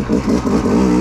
フフフ。